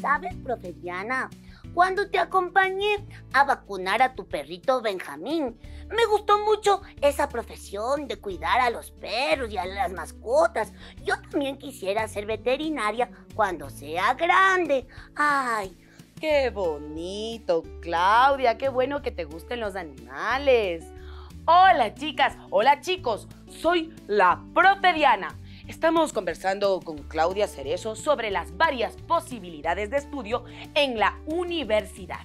¿Sabes, profe Diana? Cuando te acompañé a vacunar a tu perrito Benjamín, me gustó mucho esa profesión de cuidar a los perros y a las mascotas. Yo también quisiera ser veterinaria cuando sea grande. Ay, Qué bonito, Claudia, qué bueno que te gusten los animales. Hola chicas, hola chicos, soy la profe Diana. Estamos conversando con Claudia Cerezo sobre las varias posibilidades de estudio en la universidad.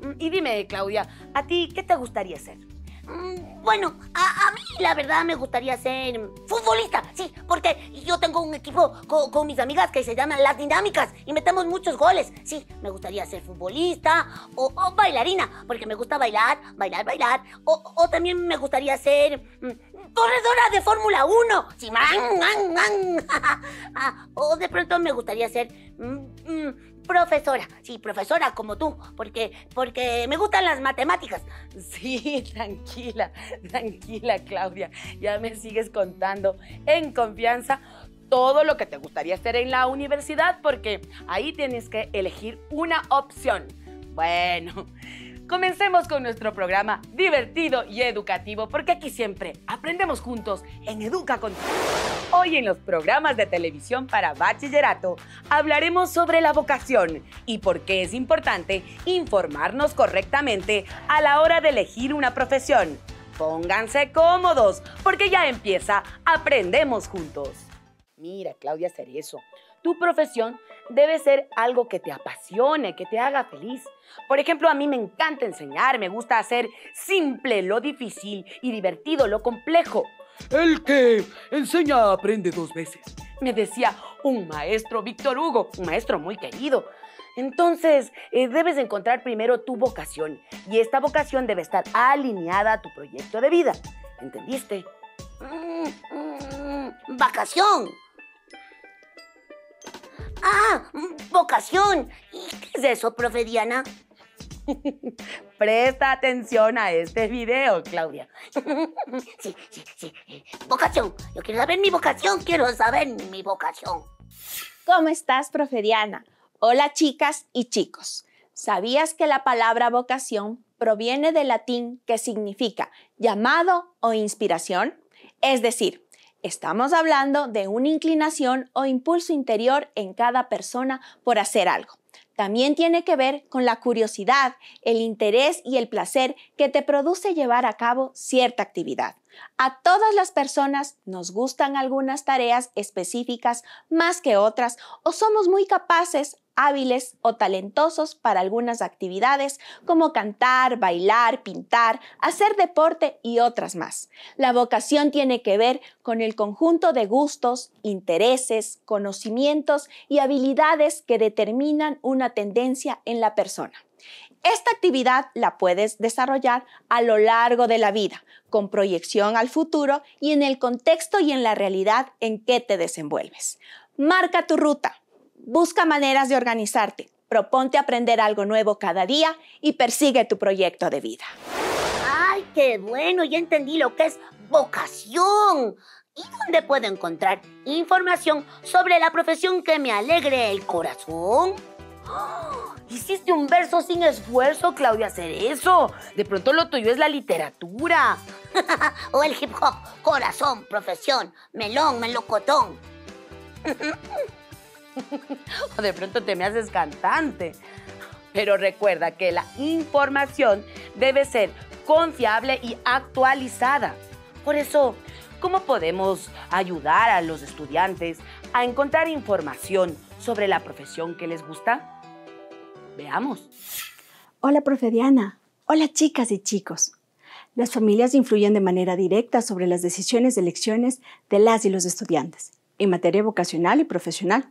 Mm, Y dime, Claudia, ¿a ti qué te gustaría hacer? Mm, Bueno, a, a mí la verdad me gustaría ser futbolista, sí, porque yo tengo un equipo co- con, mis amigas que se llaman Las Dinámicas y metemos muchos goles. Sí, me gustaría ser futbolista o, bailarina, porque me gusta bailar, bailar, bailar. O, también me gustaría ser mm, corredora de Fórmula 1. Sí, man, man, man. Ah, o de pronto me gustaría ser mm, profesora, sí, profesora como tú, porque, porque me gustan las matemáticas. Sí, tranquila, tranquila, Claudia. Ya me sigues contando en confianza todo lo que te gustaría hacer en la universidad, porque ahí tienes que elegir una opción. Bueno, comencemos con nuestro programa divertido y educativo, porque aquí siempre aprendemos juntos en Educa Contigo. Hoy en los programas de televisión para bachillerato hablaremos sobre la vocación y por qué es importante informarnos correctamente a la hora de elegir una profesión. Pónganse cómodos, porque ya empieza Aprendemos Juntos. Mira, Claudia Cerezo, tu profesión debe ser algo que te apasione, que te haga feliz. Por ejemplo, a mí me encanta enseñar, me gusta hacer simple lo difícil y divertido lo complejo. El que enseña aprende dos veces. Me decía un maestro Víctor Hugo, un maestro muy querido. Entonces, eh, debes encontrar primero tu vocación y esta vocación debe estar alineada a tu proyecto de vida. ¿Entendiste? Mm, mm, vacación. Ah, vocación. ¿Y qué es eso, profe Diana? Presta atención a este video, Claudia. Sí, sí, sí. Vocación. Yo quiero saber mi vocación. Quiero saber mi vocación. ¿Cómo estás, profe Diana? Hola, chicas y chicos. ¿Sabías que la palabra vocación proviene del latín que significa llamado o inspiración? Es decir, estamos hablando de una inclinación o impulso interior en cada persona por hacer algo. También tiene que ver con la curiosidad, el interés y el placer que te produce llevar a cabo cierta actividad. A todas las personas nos gustan algunas tareas específicas más que otras o somos muy capaces, hábiles o talentosos para algunas actividades como cantar, bailar, pintar, hacer deporte y otras más. La vocación tiene que ver con el conjunto de gustos, intereses, conocimientos y habilidades que determinan una tendencia en la persona. Esta actividad la puedes desarrollar a lo largo de la vida, con proyección al futuro y en el contexto y en la realidad en que te desenvuelves. Marca tu ruta, busca maneras de organizarte, proponte aprender algo nuevo cada día y persigue tu proyecto de vida. Ay, qué bueno. Ya entendí lo que es vocación. ¿Y dónde puedo encontrar información sobre la profesión que me alegre el corazón? ¡Oh! Hiciste un verso sin esfuerzo, Claudia Cerezo. De pronto lo tuyo es la literatura. o el hip hop, corazón, profesión, melón, melocotón. O de pronto te me haces cantante. Pero recuerda que la información debe ser confiable y actualizada. Por eso, ¿cómo podemos ayudar a los estudiantes a encontrar información sobre la profesión que les gusta? Veamos. Hola, profe Diana. Hola, chicas y chicos. Las familias influyen de manera directa sobre las decisiones de elecciones de las y los estudiantes en materia vocacional y profesional.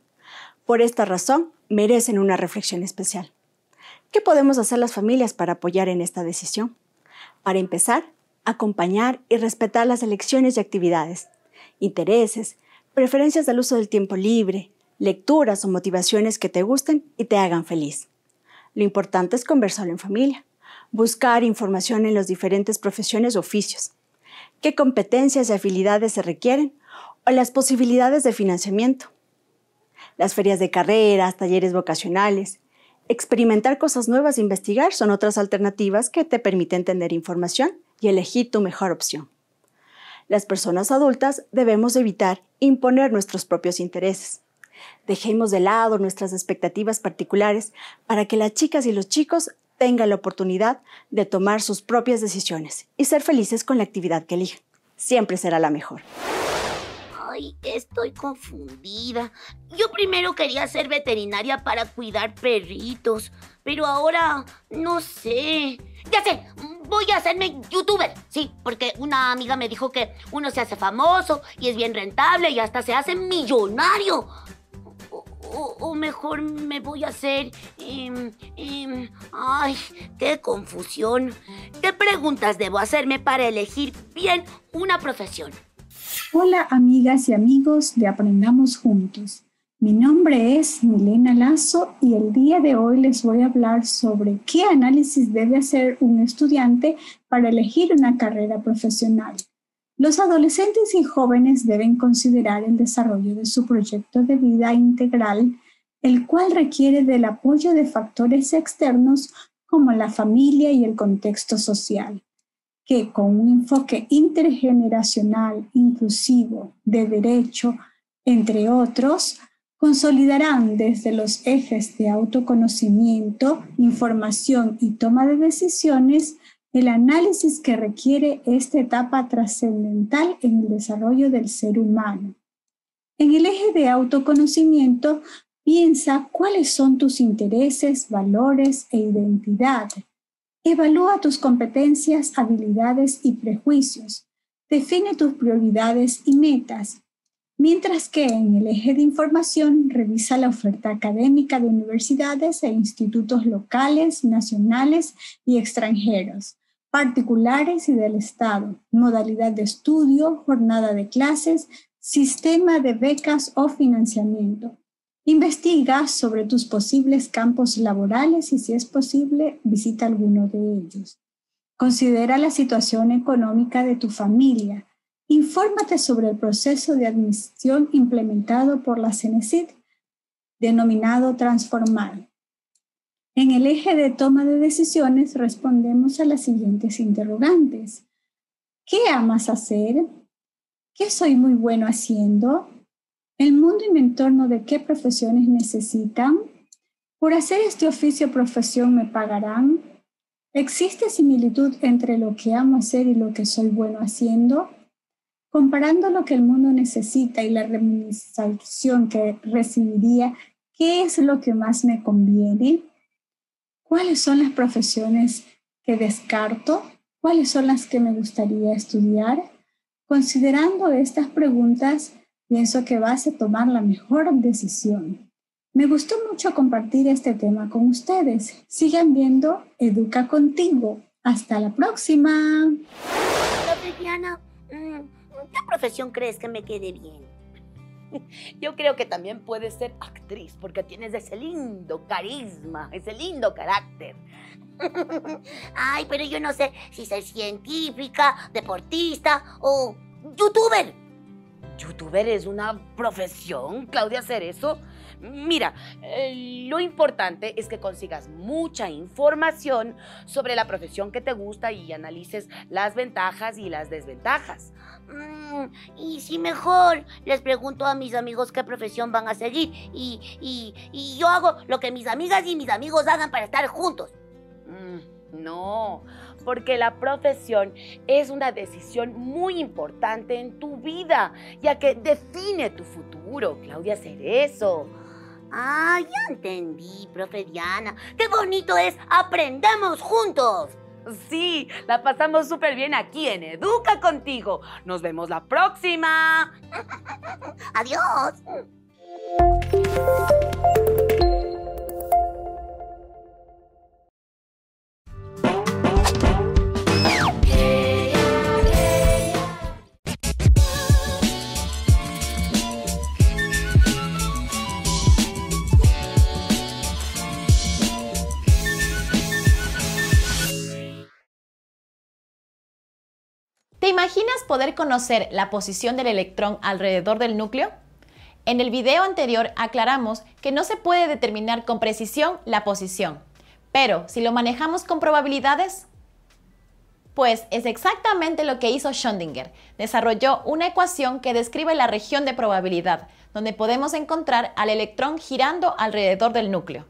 Por esta razón, merecen una reflexión especial. ¿Qué podemos hacer las familias para apoyar en esta decisión? Para empezar, acompañar y respetar las elecciones y actividades, intereses, preferencias del uso del tiempo libre, lecturas o motivaciones que te gusten y te hagan feliz. Lo importante es conversarlo en familia, buscar información en las diferentes profesiones o oficios, qué competencias y habilidades se requieren o las posibilidades de financiamiento. Las ferias de carreras, talleres vocacionales, experimentar cosas nuevas e investigar son otras alternativas que te permiten tener información y elegir tu mejor opción. Las personas adultas debemos evitar imponer nuestros propios intereses. Dejemos de lado nuestras expectativas particulares para que las chicas y los chicos tengan la oportunidad de tomar sus propias decisiones y ser felices con la actividad que elijan. Siempre será la mejor. Ay, estoy confundida. Yo primero quería ser veterinaria para cuidar perritos, pero ahora no sé. Ya sé, voy a hacerme youtuber. Sí, porque una amiga me dijo que uno se hace famoso y es bien rentable y hasta se hace millonario. O, mejor me voy a hacer... Em, em, ay, qué confusión. ¿Qué preguntas debo hacerme para elegir bien una profesión? Hola amigas y amigos de Aprendamos Juntos. Mi nombre es Milena Lazo y el día de hoy les voy a hablar sobre qué análisis debe hacer un estudiante para elegir una carrera profesional. Los adolescentes y jóvenes deben considerar el desarrollo de su proyecto de vida integral, el cual requiere del apoyo de factores externos como la familia y el contexto social que con un enfoque intergeneracional, inclusivo, de derecho, entre otros, consolidarán desde los ejes de autoconocimiento, información y toma de decisiones el análisis que requiere esta etapa trascendental en el desarrollo del ser humano. En el eje de autoconocimiento, piensa cuáles son tus intereses, valores e identidad Evalúa tus competencias, habilidades y prejuicios. Define tus prioridades y metas. Mientras que en el eje de información revisa la oferta académica de universidades e institutos locales, nacionales y extranjeros, particulares y del Estado, modalidad de estudio, jornada de clases, sistema de becas o financiamiento. Investiga sobre tus posibles campos laborales y si es posible, visita alguno de ellos. Considera la situación económica de tu familia. Infórmate sobre el proceso de admisión implementado por la CENESID, denominado Transformar. En el eje de toma de decisiones respondemos a las siguientes interrogantes. ¿Qué amas hacer? ¿Qué soy muy bueno haciendo? El mundo y mi entorno de qué profesiones necesitan. Por hacer este oficio profesión me pagarán. ¿Existe similitud entre lo que amo hacer y lo que soy bueno haciendo? Comparando lo que el mundo necesita y la remuneración que recibiría, ¿qué es lo que más me conviene? ¿Cuáles son las profesiones que descarto? ¿Cuáles son las que me gustaría estudiar? Considerando estas preguntas, Pienso que vas a tomar la mejor decisión. Me gustó mucho compartir este tema con ustedes. Sigan viendo Educa contigo. Hasta la próxima. Diana, mm, ¿qué profesión crees que me quede bien? Yo creo que también puedes ser actriz porque tienes ese lindo carisma, ese lindo carácter. Ay, pero yo no sé si ser científica, deportista o youtuber. ¿Youtuber es una profesión, Claudia, hacer eso? Mira, eh, lo importante es que consigas mucha información sobre la profesión que te gusta y analices las ventajas y las desventajas. Mm, y si mejor les pregunto a mis amigos qué profesión van a seguir y, y, yo hago lo que mis amigas y mis amigos hagan para estar juntos. Mm, no, porque la profesión es una decisión muy importante en tu vida, ya que define tu futuro, Claudia Cerezo. Ah, ya entendí, profe Diana. ¡Qué bonito es! ¡Aprendemos juntos! Sí, la pasamos súper bien aquí en Educa contigo. Nos vemos la próxima. Adiós. Imaginas poder conocer la posición del electrón alrededor del núcleo? En el video anterior aclaramos que no se puede determinar con precisión la posición, pero si lo manejamos con probabilidades, pues es exactamente lo que hizo Schrödinger. Desarrolló una ecuación que describe la región de probabilidad, donde podemos encontrar al electrón girando alrededor del núcleo.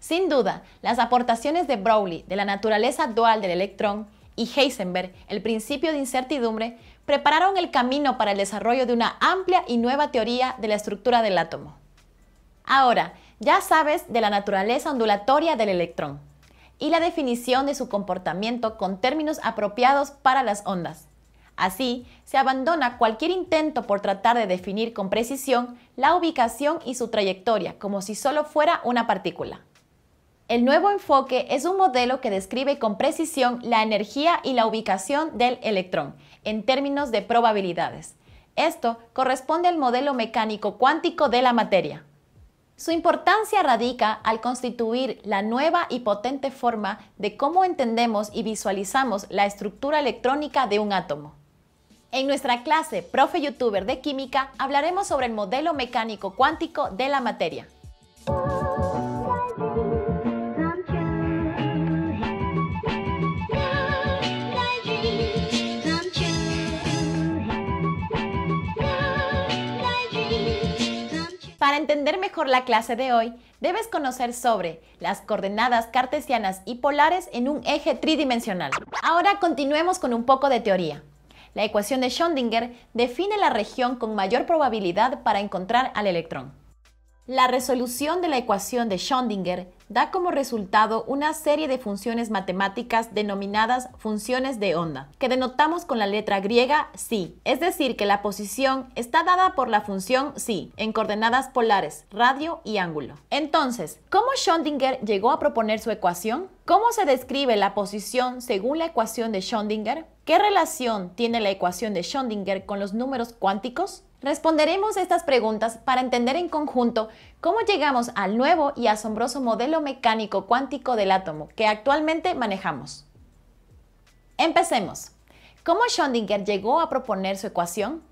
Sin duda, las aportaciones de Browley de la naturaleza dual del electrón y Heisenberg, el principio de incertidumbre, prepararon el camino para el desarrollo de una amplia y nueva teoría de la estructura del átomo. Ahora, ya sabes de la naturaleza ondulatoria del electrón y la definición de su comportamiento con términos apropiados para las ondas. Así, se abandona cualquier intento por tratar de definir con precisión la ubicación y su trayectoria como si solo fuera una partícula. El nuevo enfoque es un modelo que describe con precisión la energía y la ubicación del electrón en términos de probabilidades. Esto corresponde al modelo mecánico cuántico de la materia. Su importancia radica al constituir la nueva y potente forma de cómo entendemos y visualizamos la estructura electrónica de un átomo. En nuestra clase Profe YouTuber de Química hablaremos sobre el modelo mecánico cuántico de la materia. Para entender mejor la clase de hoy, debes conocer sobre las coordenadas cartesianas y polares en un eje tridimensional. Ahora continuemos con un poco de teoría. La ecuación de Schrödinger define la región con mayor probabilidad para encontrar al electrón. La resolución de la ecuación de Schrödinger da como resultado una serie de funciones matemáticas denominadas funciones de onda, que denotamos con la letra griega psi, es decir, que la posición está dada por la función psi en coordenadas polares, radio y ángulo. Entonces, ¿cómo Schrödinger llegó a proponer su ecuación? ¿Cómo se describe la posición según la ecuación de Schrödinger? ¿Qué relación tiene la ecuación de Schrödinger con los números cuánticos? Responderemos estas preguntas para entender en conjunto cómo llegamos al nuevo y asombroso modelo mecánico cuántico del átomo que actualmente manejamos. Empecemos. ¿Cómo Schrödinger llegó a proponer su ecuación?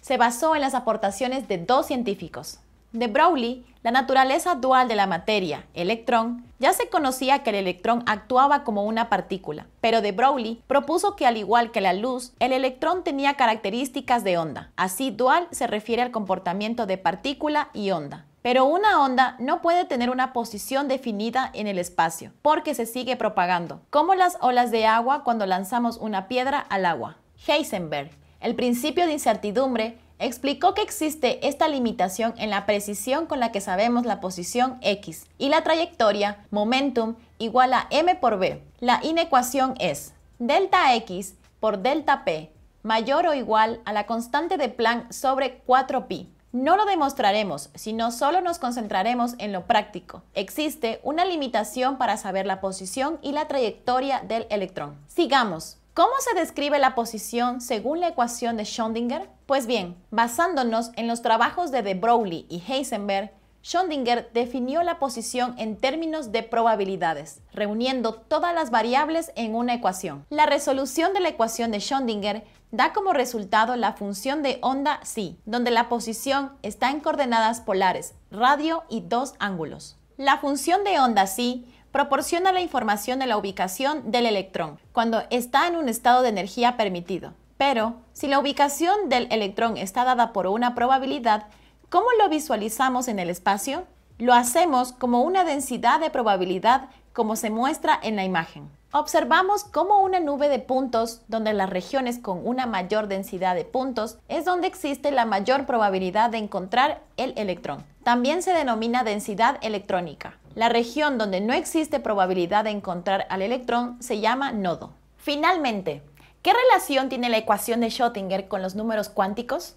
Se basó en las aportaciones de dos científicos, de Browley, la naturaleza dual de la materia, electrón, ya se conocía que el electrón actuaba como una partícula, pero de Browley propuso que al igual que la luz, el electrón tenía características de onda. Así dual se refiere al comportamiento de partícula y onda. Pero una onda no puede tener una posición definida en el espacio, porque se sigue propagando, como las olas de agua cuando lanzamos una piedra al agua. Heisenberg, el principio de incertidumbre, explicó que existe esta limitación en la precisión con la que sabemos la posición x y la trayectoria momentum igual a m por b. La inecuación es delta x por delta p mayor o igual a la constante de Planck sobre 4pi. No lo demostraremos, sino solo nos concentraremos en lo práctico. Existe una limitación para saber la posición y la trayectoria del electrón. Sigamos. ¿Cómo se describe la posición según la ecuación de Schrödinger? Pues bien, basándonos en los trabajos de de Broglie y Heisenberg, Schrödinger definió la posición en términos de probabilidades, reuniendo todas las variables en una ecuación. La resolución de la ecuación de Schrödinger da como resultado la función de onda psi, donde la posición está en coordenadas polares, radio y dos ángulos. La función de onda psi proporciona la información de la ubicación del electrón cuando está en un estado de energía permitido. Pero, si la ubicación del electrón está dada por una probabilidad, ¿cómo lo visualizamos en el espacio? Lo hacemos como una densidad de probabilidad como se muestra en la imagen. Observamos cómo una nube de puntos, donde las regiones con una mayor densidad de puntos es donde existe la mayor probabilidad de encontrar el electrón. También se denomina densidad electrónica. La región donde no existe probabilidad de encontrar al electrón se llama nodo. Finalmente, ¿qué relación tiene la ecuación de Schrödinger con los números cuánticos?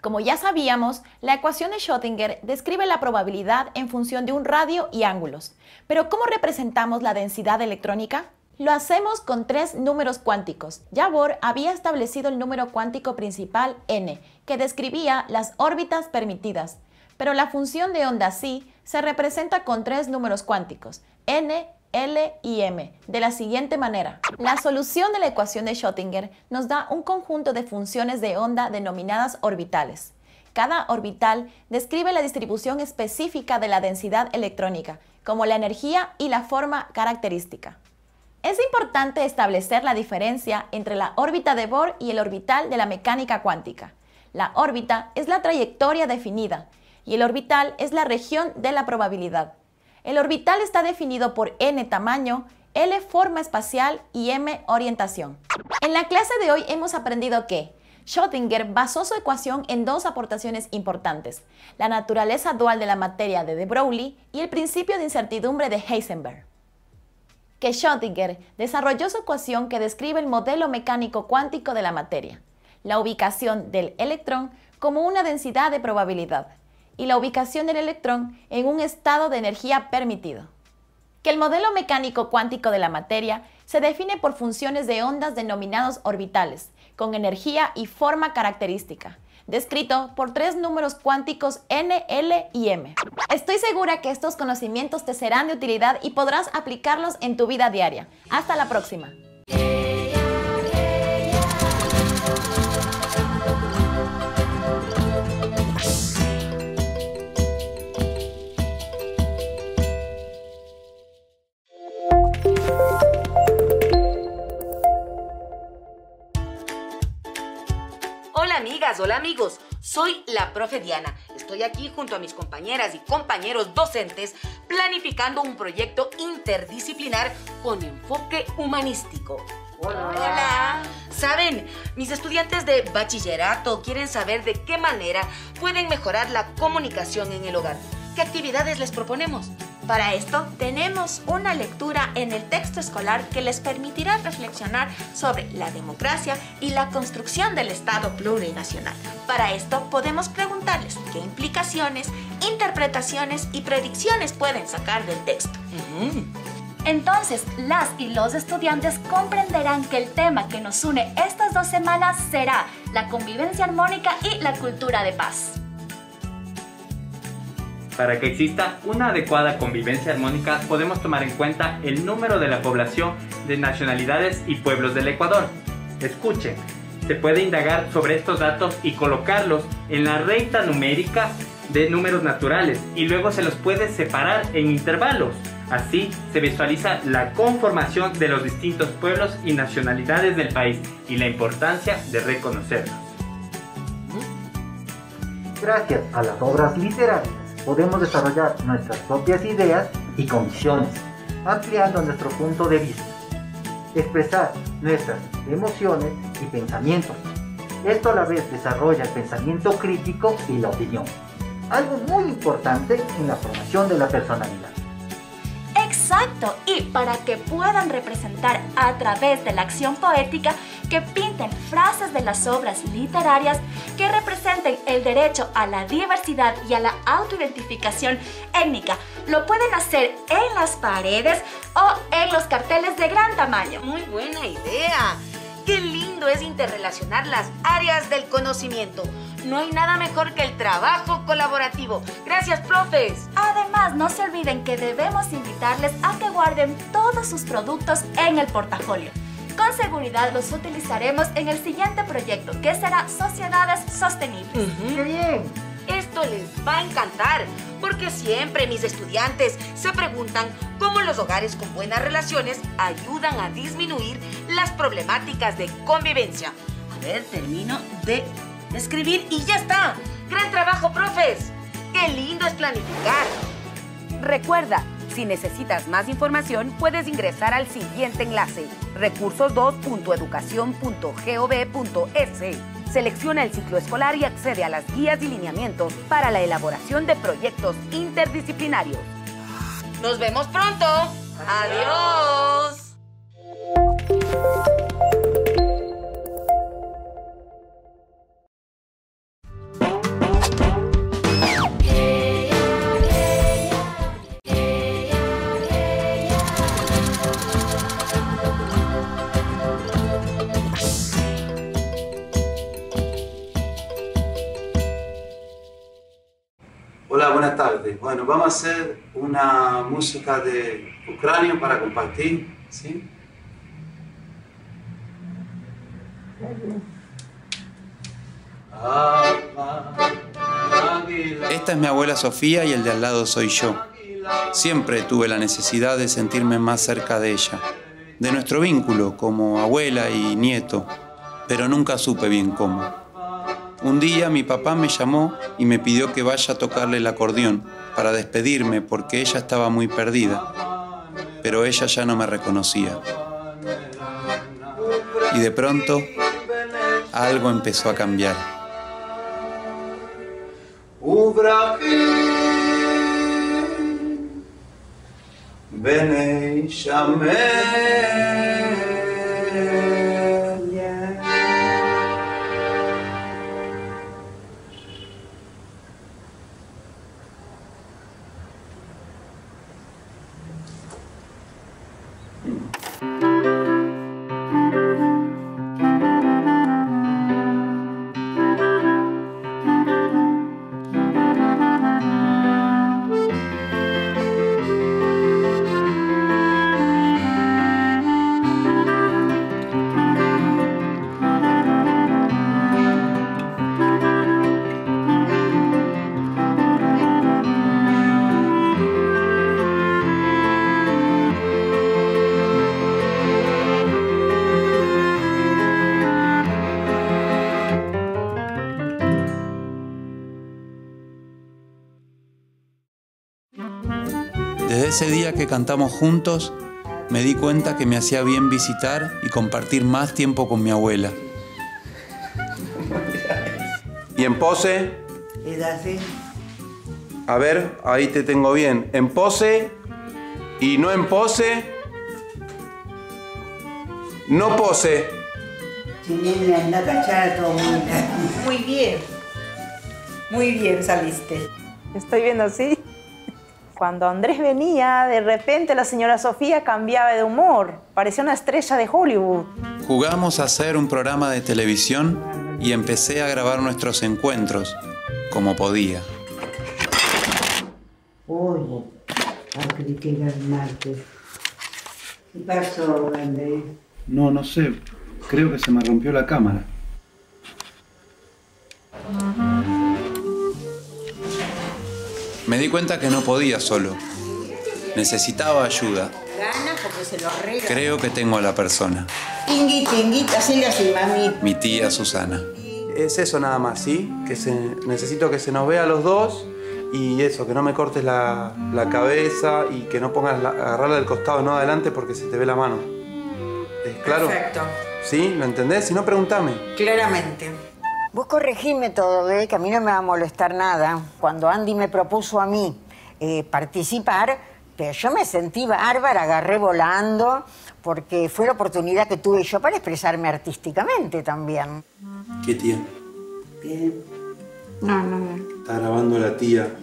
Como ya sabíamos, la ecuación de Schrödinger describe la probabilidad en función de un radio y ángulos. Pero ¿cómo representamos la densidad electrónica? Lo hacemos con tres números cuánticos. Jabor había establecido el número cuántico principal n, que describía las órbitas permitidas, pero la función de onda psi se representa con tres números cuánticos, n, L y M de la siguiente manera. La solución de la ecuación de Schrödinger nos da un conjunto de funciones de onda denominadas orbitales. Cada orbital describe la distribución específica de la densidad electrónica, como la energía y la forma característica. Es importante establecer la diferencia entre la órbita de Bohr y el orbital de la mecánica cuántica. La órbita es la trayectoria definida y el orbital es la región de la probabilidad. El orbital está definido por n tamaño, L forma espacial y m orientación. En la clase de hoy hemos aprendido que Schrödinger basó su ecuación en dos aportaciones importantes, la naturaleza dual de la materia de de Broglie y el principio de incertidumbre de Heisenberg que Schrödinger desarrolló su ecuación que describe el modelo mecánico cuántico de la materia, la ubicación del electrón como una densidad de probabilidad y la ubicación del electrón en un estado de energía permitido. Que el modelo mecánico cuántico de la materia se define por funciones de ondas denominados orbitales, con energía y forma característica, descrito por tres números cuánticos n, l y m. Estoy segura que estos conocimientos te serán de utilidad y podrás aplicarlos en tu vida diaria. Hasta la próxima. Amigas, hola amigos, soy la profe Diana. Estoy aquí junto a mis compañeras y compañeros docentes planificando un proyecto interdisciplinar con enfoque humanístico. Hola. Saben, mis estudiantes de bachillerato quieren saber de qué manera pueden mejorar la comunicación en el hogar. ¿Qué actividades les proponemos? Para esto tenemos una lectura en el texto escolar que les permitirá reflexionar sobre la democracia y la construcción del Estado plurinacional. Para esto podemos preguntarles qué implicaciones, interpretaciones y predicciones pueden sacar del texto. Entonces, las y los estudiantes comprenderán que el tema que nos une estas dos semanas será la convivencia armónica y la cultura de paz. Para que exista una adecuada convivencia armónica podemos tomar en cuenta el número de la población de nacionalidades y pueblos del Ecuador. Escuchen, se puede indagar sobre estos datos y colocarlos en la recta numérica de números naturales y luego se los puede separar en intervalos. Así se visualiza la conformación de los distintos pueblos y nacionalidades del país y la importancia de reconocerlos. Gracias a las obras literarias podemos desarrollar nuestras propias ideas y convicciones, ampliando nuestro punto de vista, expresar nuestras emociones y pensamientos. Esto a la vez desarrolla el pensamiento crítico y la opinión, algo muy importante en la formación de la personalidad. Exacto, y para que puedan representar a través de la acción poética que pinten frases de las obras literarias que representen el derecho a la diversidad y a la autoidentificación étnica. Lo pueden hacer en las paredes o en los carteles de gran tamaño. Muy buena idea. Qué lindo es interrelacionar las áreas del conocimiento. No hay nada mejor que el trabajo colaborativo. Gracias, profes. Además, no se olviden que debemos invitarles a que guarden todos sus productos en el portafolio. Con seguridad los utilizaremos en el siguiente proyecto, que será Sociedades Sostenibles. ¡Qué bien! Esto les va a encantar, porque siempre mis estudiantes se preguntan cómo los hogares con buenas relaciones ayudan a disminuir las problemáticas de convivencia. A ver, termino de escribir y ya está. Gran trabajo, profes. Qué lindo es planificar. Recuerda, si necesitas más información, puedes ingresar al siguiente enlace, recursos2.educación.gov.es. Selecciona el ciclo escolar y accede a las guías y lineamientos para la elaboración de proyectos interdisciplinarios. Nos vemos pronto. Adiós. Bueno, vamos a hacer una música de Ucrania para compartir, ¿sí? Esta es mi abuela Sofía y el de al lado soy yo. Siempre tuve la necesidad de sentirme más cerca de ella, de nuestro vínculo como abuela y nieto, pero nunca supe bien cómo. Un día mi papá me llamó y me pidió que vaya a tocarle el acordeón para despedirme porque ella estaba muy perdida, pero ella ya no me reconocía. Y de pronto algo empezó a cambiar. בני Desde que cantamos juntos, me di cuenta que me hacía bien visitar y compartir más tiempo con mi abuela. ¿Y en pose? Es así. A ver, ahí te tengo bien. En pose y no en pose. No pose. Muy bien. Muy bien saliste. Estoy viendo así. Cuando Andrés venía, de repente la señora Sofía cambiaba de humor. Parecía una estrella de Hollywood. Jugamos a hacer un programa de televisión y empecé a grabar nuestros encuentros, como podía. Oye, creí que era el martes. ¿Qué pasó, Andrés? No, no sé. Creo que se me rompió la cámara. Me di cuenta que no podía solo. Necesitaba ayuda. Gana porque se lo regala. Creo que tengo a la persona, Tingui, tinguita, hacele así, mami. mi tía Susana. Es eso nada más, ¿sí? Que se, necesito que se nos vea a los dos y eso, que no me cortes la, la cabeza y que no pongas la, agarrarla del costado, no adelante porque se te ve la mano. ¿Es claro? Perfecto. ¿Sí? ¿Lo entendés? Si no, pregúntame. Claramente. Vos corregime todo, ¿eh? que a mí no me va a molestar nada. Cuando Andy me propuso a mí eh, participar, pero yo me sentí bárbara, agarré volando, porque fue la oportunidad que tuve yo para expresarme artísticamente también. ¿Qué tía? Bien. No, no, no. Está grabando la tía.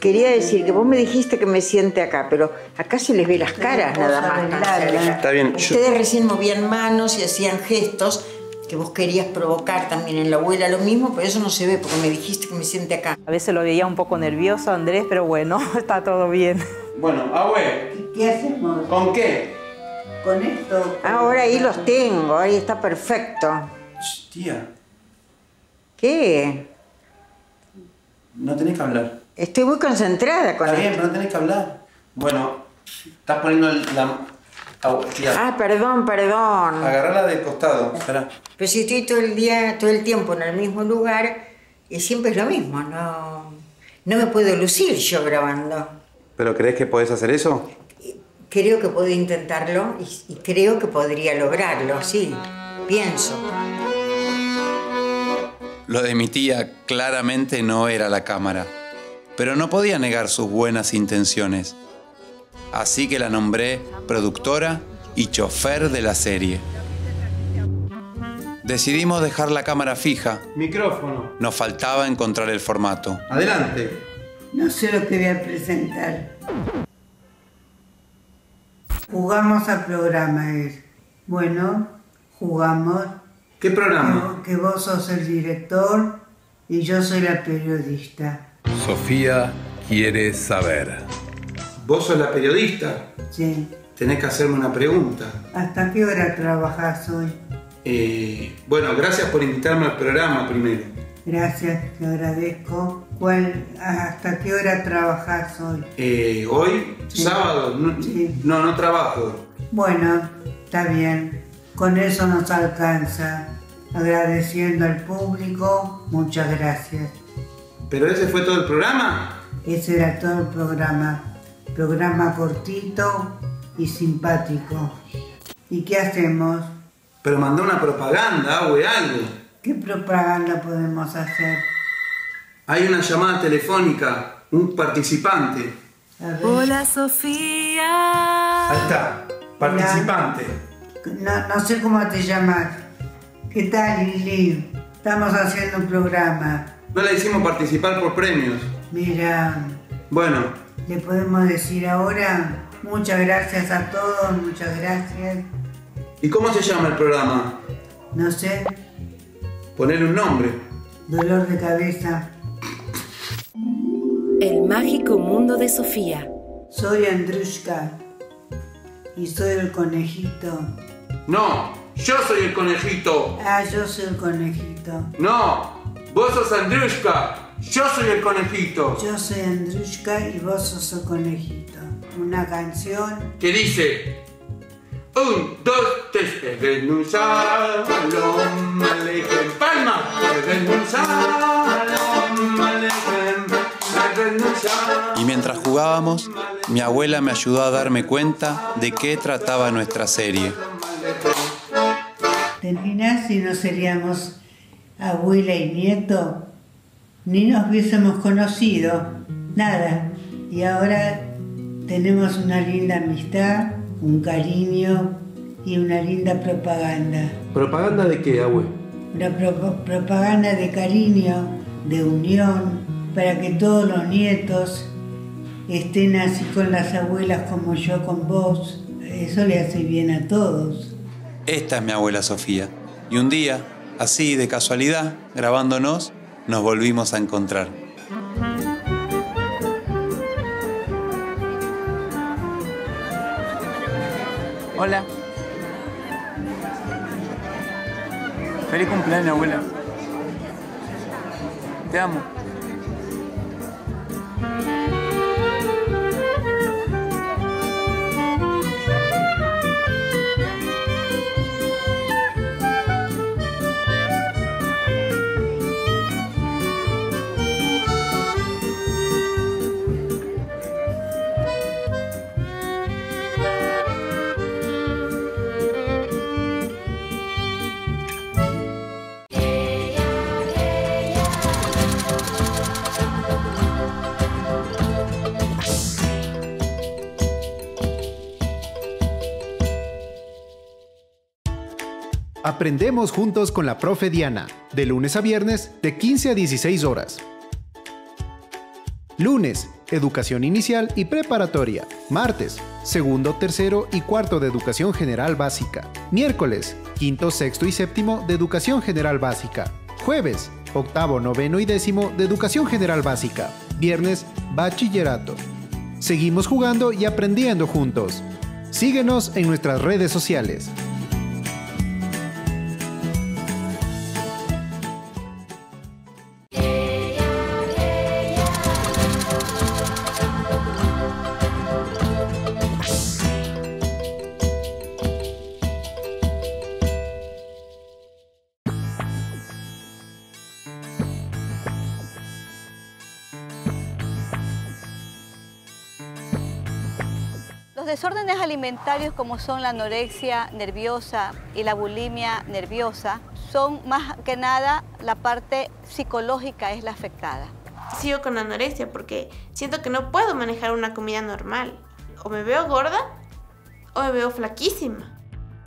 Quería decir que vos me dijiste que me siente acá, pero acá se les ve las caras nada más. Está bien. yo- Ustedes recién movían manos y hacían gestos que vos querías provocar también en la abuela lo mismo, pero eso no se ve porque me dijiste que me siente acá. A veces lo veía un poco nervioso Andrés, pero bueno, está todo bien. Bueno, abue, ¿Qué hacemos? ¿con qué? Con esto. Ahora ahí los tengo, ahí está perfecto. Tía, ¿Qué? no tenés que hablar. Estoy muy concentrada con Está bien, esto. pero no tenés que hablar. Bueno, estás poniendo la... Tía, Ah, perdón, perdón. agarrala del costado. Espera. Pero si estoy todo el día, todo el tiempo en el mismo lugar, y siempre es lo mismo, no, no me puedo lucir yo grabando. ¿Pero crees que podés hacer eso? Creo que puedo intentarlo y, y creo que podría lograrlo, sí, pienso. Lo de mi tía claramente no era la cámara, pero no podía negar sus buenas intenciones. Así que la nombré productora y chofer de la serie. Decidimos dejar la cámara fija. Micrófono. Nos faltaba encontrar el formato. Adelante. No sé lo que voy a presentar. Jugamos al programa, es. Bueno, jugamos. ¿Qué programa? Que, que vos sos el director y yo soy la periodista. Sofía quiere saber. Vos sos la periodista. Sí. Tenés que hacerme una pregunta. ¿Hasta qué hora trabajás hoy? Eh, bueno, gracias por invitarme al programa primero. Gracias, te agradezco. ¿Cuál, ¿Hasta qué hora trabajás hoy? Eh, hoy, sábado, no, no, no trabajo. Bueno, está bien. Con eso nos alcanza. Agradeciendo al público, muchas gracias. ¿Pero ese fue todo el programa? Ese era todo el programa. Programa cortito y simpático. ¿Y qué hacemos? Pero mandó una propaganda o algo. ¿Qué propaganda podemos hacer? Hay una llamada telefónica, un participante. Hola Sofía. Ahí está, participante. No, no sé cómo te llamas. ¿Qué tal, Lili? Estamos haciendo un programa. No la hicimos participar por premios. Mira. Bueno. ¿Le podemos decir ahora? Muchas gracias a todos, muchas gracias. ¿Y cómo se llama el programa? No sé. Poner un nombre. Dolor de cabeza. El mágico mundo de Sofía. Soy Andrushka. Y soy el conejito. No, yo soy el conejito. Ah, yo soy el conejito. No, vos sos Andrushka. Yo soy el conejito. Yo soy Andrushka y vos sos el conejito. Una canción que dice un, dos, tres, Ebenun Shalom Aleichem. Palma. Ebenun Shalom. Y mientras jugábamos, mi abuela me ayudó a darme cuenta de qué trataba nuestra serie. ¿Te imaginas si no seríamos abuela y nieto? Ni nos hubiésemos conocido, nada. Y ahora tenemos una linda amistad, un cariño y una linda propaganda. ¿Propaganda de qué, abue? Una pro- propaganda de cariño, de unión, para que todos los nietos estén así con las abuelas como yo con vos. Eso le hace bien a todos. Esta es mi abuela Sofía. Y un día, así de casualidad, grabándonos, nos volvimos a encontrar. Hola. Feliz cumpleaños, abuela. Te amo. Aprendemos juntos con la profe Diana, de lunes a viernes, de 15 a 16 horas. Lunes, educación inicial y preparatoria. Martes, segundo, tercero y cuarto de educación general básica. Miércoles, quinto, sexto y séptimo de educación general básica. Jueves, octavo, noveno y décimo de educación general básica. Viernes, bachillerato. Seguimos jugando y aprendiendo juntos. Síguenos en nuestras redes sociales. Alimentarios como son la anorexia nerviosa y la bulimia nerviosa son más que nada la parte psicológica es la afectada. Sigo con anorexia porque siento que no puedo manejar una comida normal. O me veo gorda o me veo flaquísima.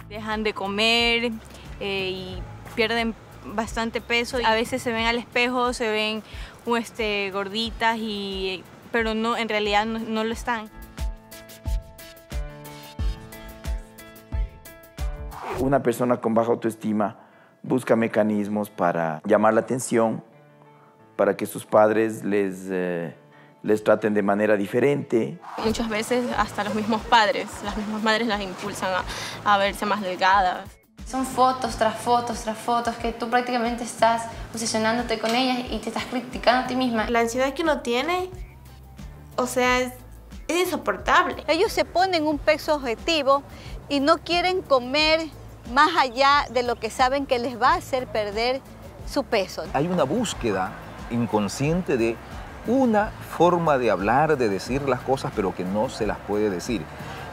dejan de comer eh, y pierden bastante peso. A veces se ven al espejo, se ven este, gorditas, y, pero no, en realidad no, no lo están. Una persona con baja autoestima busca mecanismos para llamar la atención, para que sus padres les, eh, les traten de manera diferente. Muchas veces hasta los mismos padres, las mismas madres las impulsan a, a verse más delgadas. Son fotos tras fotos tras fotos que tú prácticamente estás posicionándote con ellas y te estás criticando a ti misma. La ansiedad que uno tiene, o sea, es, es insoportable. Ellos se ponen un peso objetivo y no quieren comer más allá de lo que saben que les va a hacer perder su peso. Hay una búsqueda inconsciente de una forma de hablar, de decir las cosas, pero que no se las puede decir.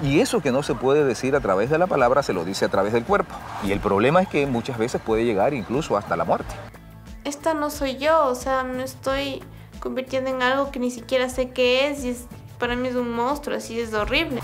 Y eso que no se puede decir a través de la palabra se lo dice a través del cuerpo. Y el problema es que muchas veces puede llegar incluso hasta la muerte. Esta no soy yo, o sea, me estoy convirtiendo en algo que ni siquiera sé qué es y es, para mí es un monstruo, así es horrible.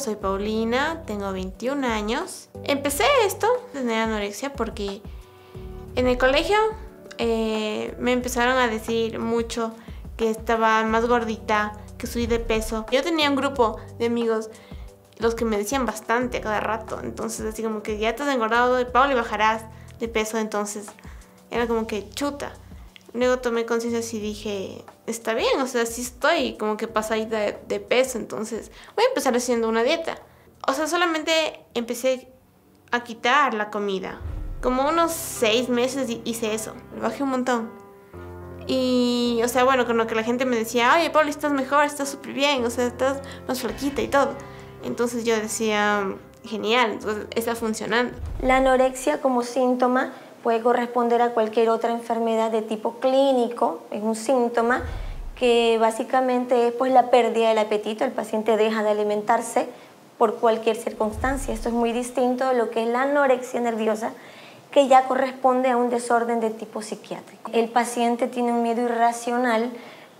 Soy Paulina, tengo 21 años. Empecé esto tener anorexia porque en el colegio eh, me empezaron a decir mucho que estaba más gordita, que subí de peso. Yo tenía un grupo de amigos los que me decían bastante cada rato. Entonces así como que ya te has engordado y bajarás de peso. Entonces era como que chuta. Luego tomé conciencia y dije, está bien, o sea, sí estoy como que pasadita de, de peso, entonces voy a empezar haciendo una dieta. O sea, solamente empecé a quitar la comida. Como unos seis meses hi- hice eso, bajé un montón. Y, o sea, bueno, con lo que la gente me decía, oye, Paula, estás mejor, estás súper bien, o sea, estás más flaquita y todo. Entonces yo decía, genial, entonces está funcionando. La anorexia como síntoma puede corresponder a cualquier otra enfermedad de tipo clínico, es un síntoma que básicamente es pues la pérdida del apetito, el paciente deja de alimentarse por cualquier circunstancia. Esto es muy distinto de lo que es la anorexia nerviosa, que ya corresponde a un desorden de tipo psiquiátrico. El paciente tiene un miedo irracional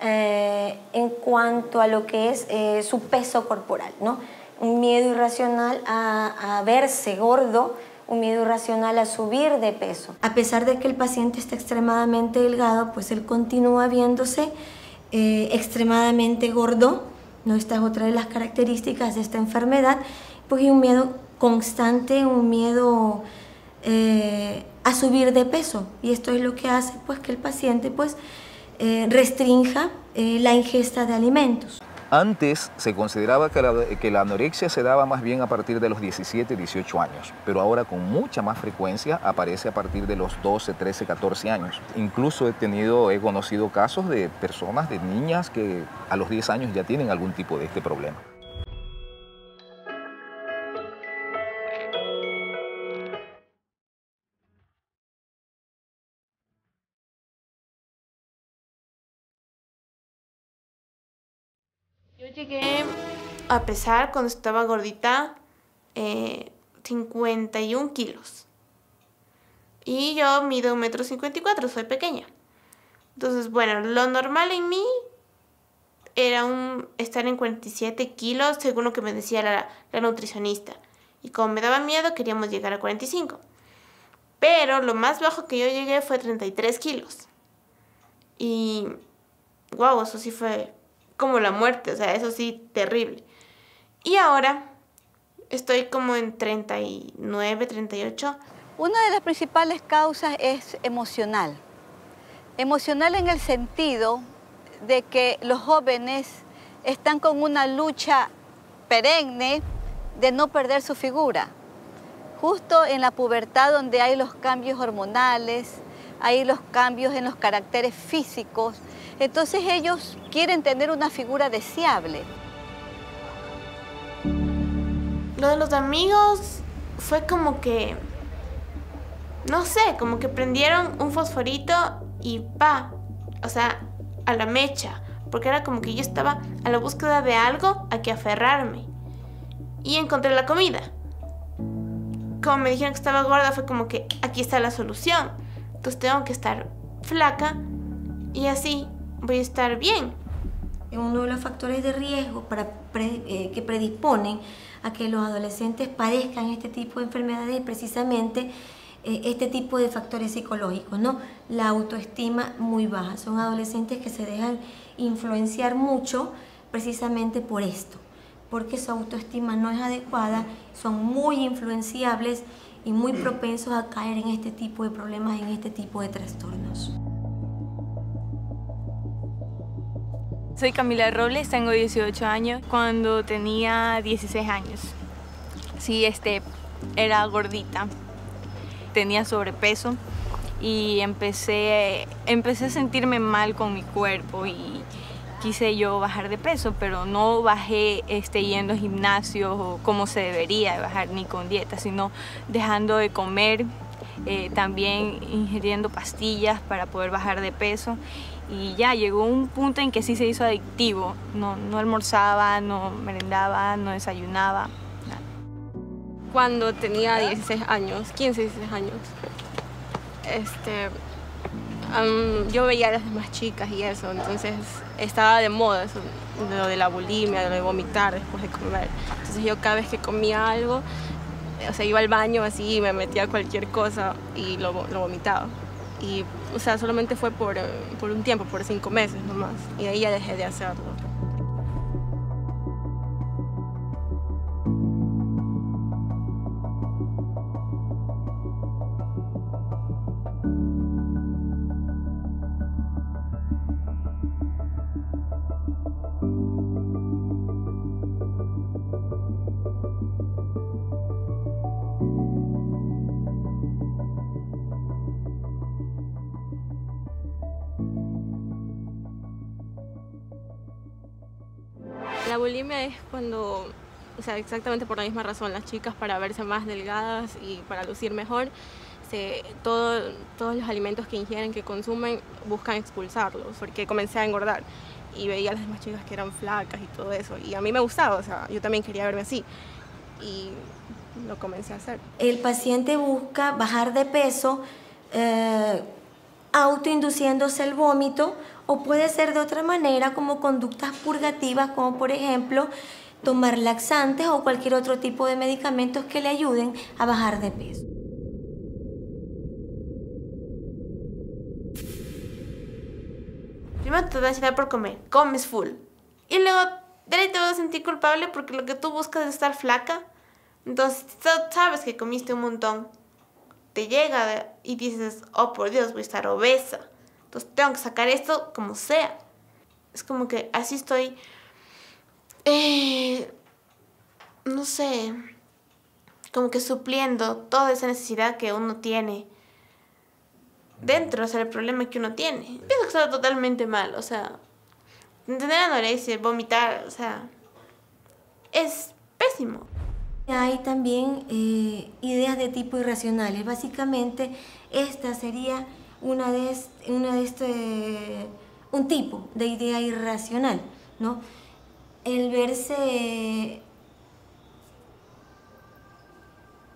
eh, en cuanto a lo que es eh, su peso corporal, ¿no? Un miedo irracional a, a verse gordo, un miedo irracional a subir de peso. A pesar de que el paciente está extremadamente delgado, pues él continúa viéndose eh, extremadamente gordo, ¿no? Esta es otra de las características de esta enfermedad, pues hay un miedo constante, un miedo eh, a subir de peso. Y esto es lo que hace pues, que el paciente pues, eh, restrinja la ingesta de alimentos. Antes se consideraba que la, anorexia se daba más bien a partir de los 17, 18 años, pero ahora con mucha más frecuencia aparece a partir de los 12, 13, 14 años. Incluso he tenido, he conocido casos de personas, de niñas que a los 10 años ya tienen algún tipo de este problema. Yo llegué a pesar cuando estaba gordita eh, 51 kilos. Y yo mido un metro 54, soy pequeña. Entonces, bueno, lo normal en mí era un, estar en 47 kilos, según lo que me decía la, la nutricionista. Y como me daba miedo, queríamos llegar a 45. Pero lo más bajo que yo llegué fue 33 kilos. Y, wow, eso sí fue como la muerte, o sea, eso sí, terrible. Y ahora estoy como en 39, 38. Una de las principales causas es emocional. Emocional en el sentido de que los jóvenes están con una lucha perenne de no perder su figura. Justo en la pubertad donde hay los cambios hormonales, hay los cambios en los caracteres físicos, entonces ellos quieren tener una figura deseable. Lo de los amigos fue como que, no sé, como que prendieron un fosforito y pa, o sea, a la mecha, porque era como que yo estaba a la búsqueda de algo a que aferrarme. Y encontré la comida. Como me dijeron que estaba gorda, fue como que aquí está la solución. Entonces tengo que estar flaca y así voy a estar bien. Uno de los factores de riesgo para eh, que predisponen a que los adolescentes padezcan este tipo de enfermedades es precisamente eh, este tipo de factores psicológicos, ¿no? La autoestima muy baja. Son adolescentes que se dejan influenciar mucho precisamente por esto, porque su autoestima no es adecuada, son muy influenciables y muy propensos a caer en este tipo de problemas, en este tipo de trastornos. Soy Camila Robles, tengo 18 años. Cuando tenía 16 años, sí, este, era gordita, tenía sobrepeso y empecé, empecé a sentirme mal con mi cuerpo y quise yo bajar de peso, pero no bajé este, yendo al gimnasio como se debería de bajar ni con dieta, sino dejando de comer, eh, también ingiriendo pastillas para poder bajar de peso y ya llegó un punto en que sí se hizo adictivo. No, no almorzaba, no merendaba, no desayunaba. Cuando tenía 16 años, 15, 16 años, este, yo veía a las demás chicas y eso, entonces estaba de moda eso, lo de la bulimia, lo de vomitar después de comer. Entonces yo cada vez que comía algo, o sea, iba al baño así, me metía cualquier cosa y lo vomitaba. Y, o sea, solamente fue por, eh, por un tiempo, por cinco meses nomás. Y ahí ya dejé de hacerlo. La bulimia es cuando, o sea, exactamente por la misma razón, las chicas para verse más delgadas y para lucir mejor, se, todo, todos los alimentos que ingieren, que consumen, buscan expulsarlos, porque comencé a engordar y veía a las demás chicas que eran flacas y todo eso, y a mí me gustaba, o sea, yo también quería verme así, y lo comencé a hacer. El paciente busca bajar de peso, eh, autoinduciéndose el vómito o puede ser de otra manera como conductas purgativas como por ejemplo tomar laxantes o cualquier otro tipo de medicamentos que le ayuden a bajar de peso. Primero te da ansiedad por comer, comes full. Y luego de ahí te vas a sentir culpable porque lo que tú buscas es estar flaca. Entonces sabes que comiste un montón te llega y dices, oh por Dios, voy a estar obesa. Entonces tengo que sacar esto como sea. Es como que así estoy, eh, no sé, como que supliendo toda esa necesidad que uno tiene dentro, o sea, el problema que uno tiene. Pienso que está totalmente mal, o sea, tener anorexia, vomitar, o sea, es pésimo. Hay también eh, ideas de tipo irracionales. Básicamente, esta sería una de, este, un tipo de idea irracional, ¿no? El verse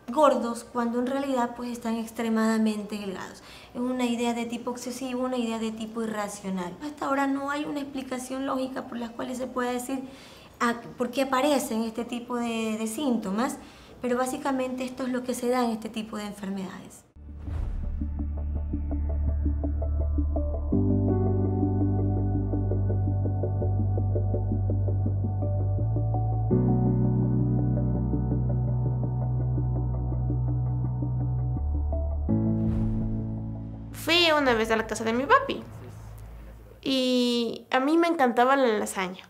gordos cuando en realidad pues están extremadamente delgados. Es una idea de tipo excesivo, una idea de tipo irracional. Hasta ahora no hay una explicación lógica por la cual se pueda decir por qué aparecen este tipo de, síntomas, pero básicamente esto es lo que se da en este tipo de enfermedades. Una vez a la casa de mi papi y a mí me encantaba la lasaña.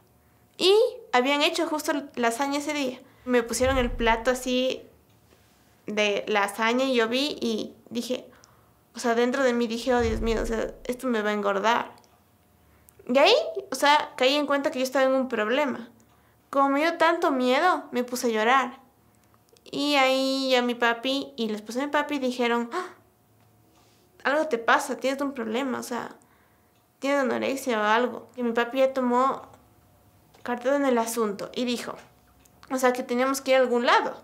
Y habían hecho justo lasaña ese día. Me pusieron el plato así de lasaña y yo vi y dije, o sea, dentro de mí dije, oh Dios mío, o sea, esto me va a engordar. Y ahí, o sea, caí en cuenta que yo estaba en un problema. Como me dio tanto miedo, me puse a llorar. Y ahí ya mi papi y la esposa de mi papi dijeron, "Ah, algo te pasa, tienes un problema, o sea, tienes anorexia o algo. Y mi papi ya tomó cartas en el asunto y dijo, o sea, que teníamos que ir a algún lado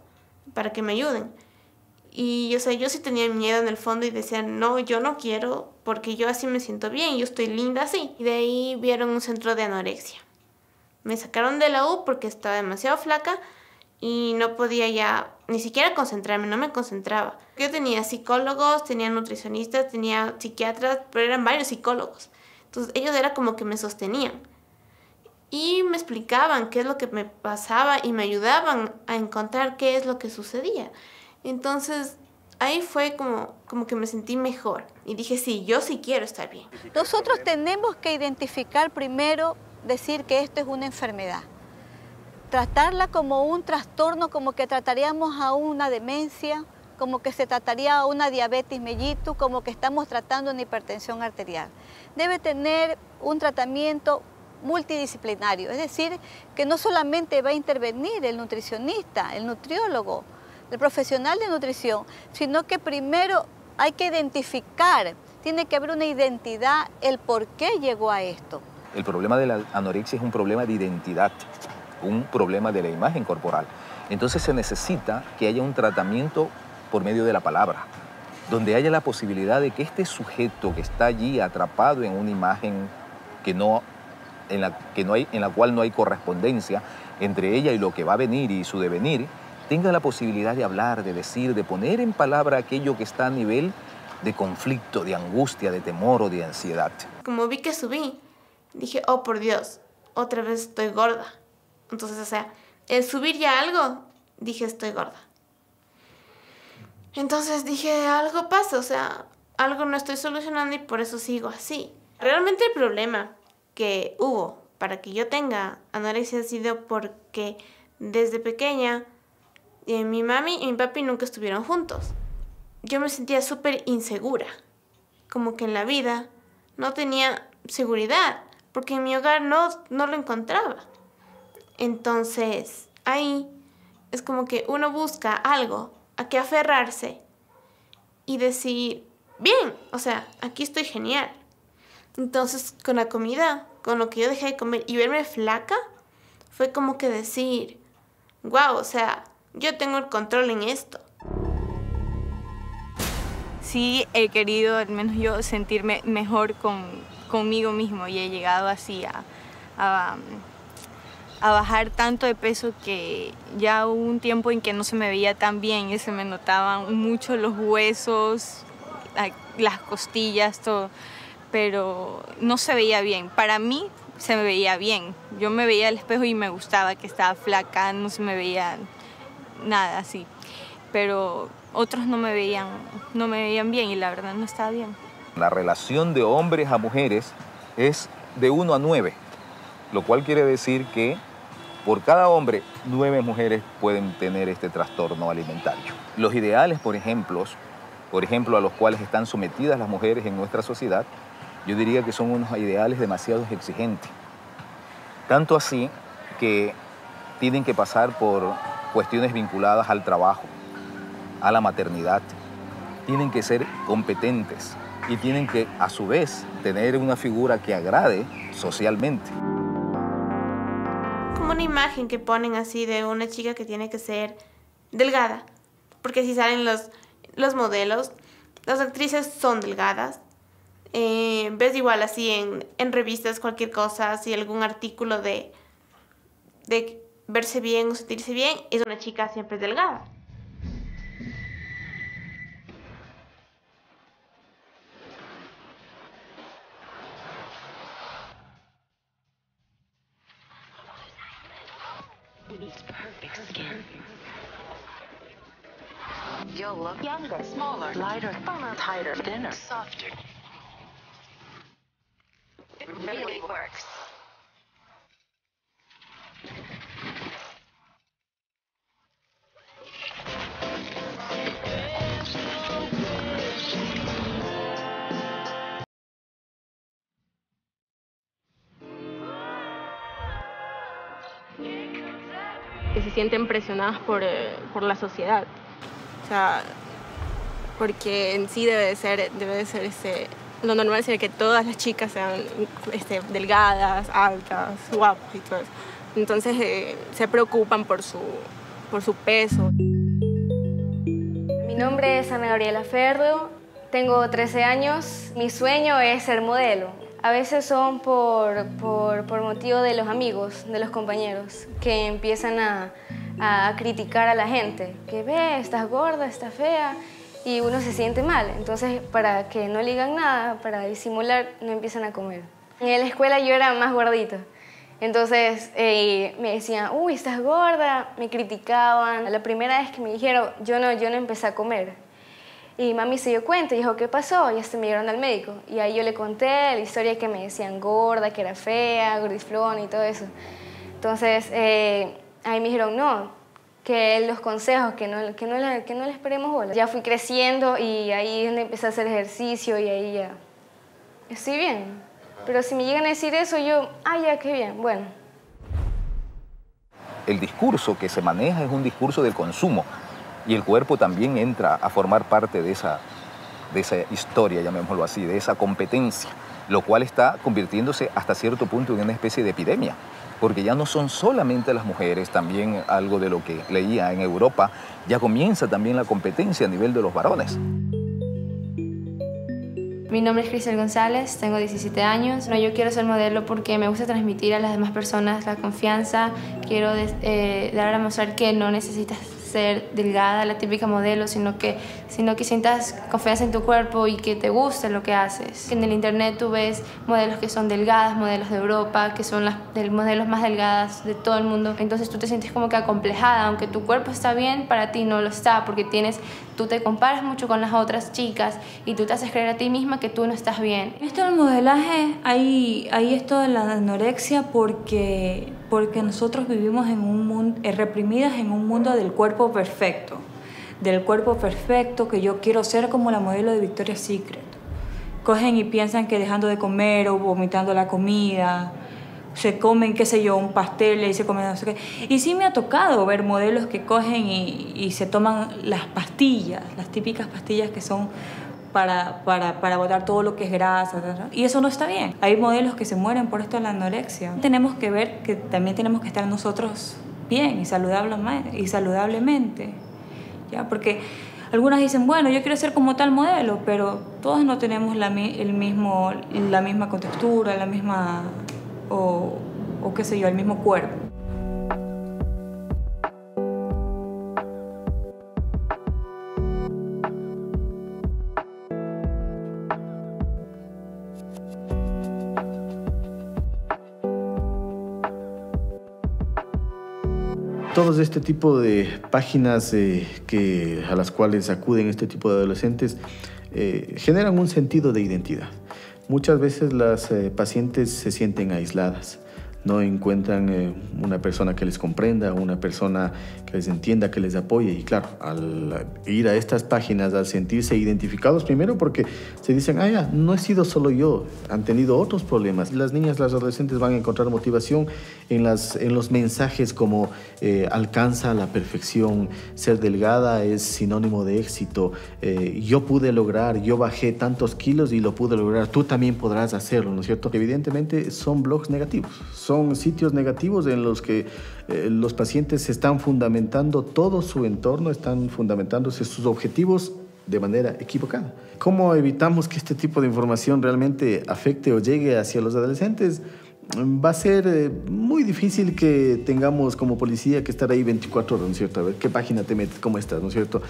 para que me ayuden. Y, o sea, yo sí tenía miedo en el fondo y decía, no, yo no quiero porque yo así me siento bien, yo estoy linda así. Y de ahí vieron un centro de anorexia. Me sacaron de la U porque estaba demasiado flaca y no podía ya ni siquiera concentrarme, no me concentraba. Yo tenía psicólogos, tenía nutricionistas, tenía psiquiatras, pero eran varios psicólogos. Entonces ellos era como que me sostenían y me explicaban qué es lo que me pasaba y me ayudaban a encontrar qué es lo que sucedía. Entonces ahí fue como, como que me sentí mejor y dije, sí, yo sí quiero estar bien. Nosotros tenemos que identificar primero, decir que esto es una enfermedad. Tratarla como un trastorno, como que trataríamos a una demencia, como que se trataría a una diabetes mellitus, como que estamos tratando una hipertensión arterial. Debe tener un tratamiento multidisciplinario, es decir, que no solamente va a intervenir el nutricionista, el nutriólogo, el profesional de nutrición, sino que primero hay que identificar, tiene que haber una identidad, el por qué llegó a esto. El problema de la anorexia es un problema de identidad, un problema de la imagen corporal. Entonces se necesita que haya un tratamiento por medio de la palabra, donde haya la posibilidad de que este sujeto que está allí atrapado en una imagen que no, en, la, que no hay, en la cual no hay correspondencia entre ella y lo que va a venir y su devenir, tenga la posibilidad de hablar, de decir, de poner en palabra aquello que está a nivel de conflicto, de angustia, de temor o de ansiedad. Como vi que subí, dije, oh por Dios, otra vez estoy gorda. Entonces, o sea, el subir ya algo, dije, estoy gorda. Entonces dije, algo pasa, o sea, algo no estoy solucionando y por eso sigo así. Realmente el problema que hubo para que yo tenga anorexia ha sido porque desde pequeña eh, mi mami y mi papi nunca estuvieron juntos. Yo me sentía súper insegura, como que en la vida no tenía seguridad, porque en mi hogar no, no lo encontraba. Entonces, ahí es como que uno busca algo a que aferrarse y decir, bien, o sea, aquí estoy genial. Entonces, con la comida, con lo que yo dejé de comer y verme flaca, fue como que decir, wow, o sea, yo tengo el control en esto. Sí he querido, al menos yo, sentirme mejor con, conmigo mismo y he llegado así a, a, a bajar tanto de peso que ya hubo un tiempo en que no se me veía tan bien y se me notaban mucho los huesos, las costillas, todo, pero no se veía bien. Para mí se me veía bien. Yo me veía al espejo y me gustaba que estaba flaca, no se me veía nada así. Pero otros no me veían, no me veían bien y la verdad no estaba bien. La relación de hombres a mujeres es de 1 a 9, lo cual quiere decir que por cada hombre, nueve mujeres pueden tener este trastorno alimentario. Los ideales, por ejemplo, por ejemplo, a los cuales están sometidas las mujeres en nuestra sociedad, yo diría que son unos ideales demasiado exigentes. Tanto así que tienen que pasar por cuestiones vinculadas al trabajo, a la maternidad. Tienen que ser competentes y tienen que, a su vez, tener una figura que agrade socialmente. Una imagen que ponen así de una chica que tiene que ser delgada. Porque si salen los, los modelos, las actrices son delgadas. Eh, ves igual así en, en revistas, cualquier cosa, si algún artículo de, de verse bien o sentirse bien, es una chica siempre delgada. Skin. You'll look younger, smaller, lighter, firmer, tighter, thinner, softer. It really works. Se sienten presionadas por, eh, por la sociedad. O sea, porque en sí debe de ser, debe de ser este, lo normal sería que todas las chicas sean este, delgadas, altas, guapas y todo eso. Entonces eh, se preocupan por su, por su peso. Mi nombre es Ana Gabriela Ferro, tengo 13 años, mi sueño es ser modelo. A veces son por, por, por motivo de los amigos, de los compañeros, que empiezan a, a criticar a la gente, que ve, estás gorda, estás fea, y uno se siente mal. Entonces, para que no le digan nada, para disimular, no empiezan a comer. En la escuela yo era más gordita. Entonces eh, me decían, uy, estás gorda, me criticaban. La primera vez que me dijeron, yo no, yo no empecé a comer. Y mami se dio cuenta y dijo, ¿qué pasó? Y hasta me llevaron al médico. Y ahí yo le conté la historia que me decían gorda, que era fea, gordiflón y todo eso. Entonces eh, ahí me dijeron, no, que los consejos, que no, que no, que no le esperemos bola. Ya fui creciendo y ahí empecé a hacer ejercicio y ahí ya estoy bien. Pero si me llegan a decir eso, yo, ah, ya, qué bien, bueno. El discurso que se maneja es un discurso del consumo y el cuerpo también entra a formar parte de esa, de esa historia, llamémoslo así, de esa competencia, lo cual está convirtiéndose hasta cierto punto en una especie de epidemia porque ya no son solamente las mujeres, también algo de lo que leía en Europa, ya comienza también la competencia a nivel de los varones. Mi nombre es Cristel González, tengo 17 años. Yo quiero ser modelo porque me gusta transmitir a las demás personas la confianza. Quiero eh, dar a mostrar que no necesitas ser delgada, la típica modelo, sino que, sino que sientas confianza en tu cuerpo y que te guste lo que haces. En el internet tú ves modelos que son delgadas, modelos de Europa, que son las modelos más delgadas de todo el mundo. Entonces tú te sientes como que acomplejada, aunque tu cuerpo está bien, para ti no lo está, porque tienes, tú te comparas mucho con las otras chicas y tú te haces creer a ti misma que tú no estás bien. Esto del modelaje, hay, hay esto de la anorexia porque porque nosotros vivimos en un mundo, eh, reprimidas en un mundo del cuerpo perfecto, del cuerpo perfecto que yo quiero ser como la modelo de Victoria's Secret. Cogen y piensan que dejando de comer o vomitando la comida, se comen, qué sé yo, un pastel y se comen no sé qué. Y sí me ha tocado ver modelos que cogen y, y se toman las pastillas, las típicas pastillas que son para, para, para botar todo lo que es grasa. Y eso no está bien. Hay modelos que se mueren por esto de la anorexia. Tenemos que ver que también tenemos que estar nosotros bien y, saludablemente. ¿ya? Porque algunas dicen, bueno, yo quiero ser como tal modelo, pero todos no tenemos la, el mismo, la misma contextura, la misma, o, o qué sé yo, el mismo cuerpo. Todos este tipo de páginas eh, que, a las cuales acuden este tipo de adolescentes eh, generan un sentido de identidad. Muchas veces las eh, pacientes se sienten aisladas no encuentran eh, una persona que les comprenda, una persona que les entienda, que les apoye. Y claro, al ir a estas páginas, al sentirse identificados, primero porque se dicen, ah, ya, no he sido solo yo, han tenido otros problemas. Las niñas, las adolescentes van a encontrar motivación en, las, en los mensajes como eh, alcanza la perfección, ser delgada es sinónimo de éxito, eh, yo pude lograr, yo bajé tantos kilos y lo pude lograr, tú también podrás hacerlo, ¿no es cierto? Evidentemente son blogs negativos son sitios negativos en los que eh, los pacientes están fundamentando todo su entorno, están fundamentándose sus objetivos de manera equivocada. ¿Cómo evitamos que este tipo de información realmente afecte o llegue hacia los adolescentes? Va a ser eh, muy difícil que tengamos como policía que estar ahí 24 horas, ¿no es cierto? A ver qué página te metes, cómo estás, ¿no es cierto?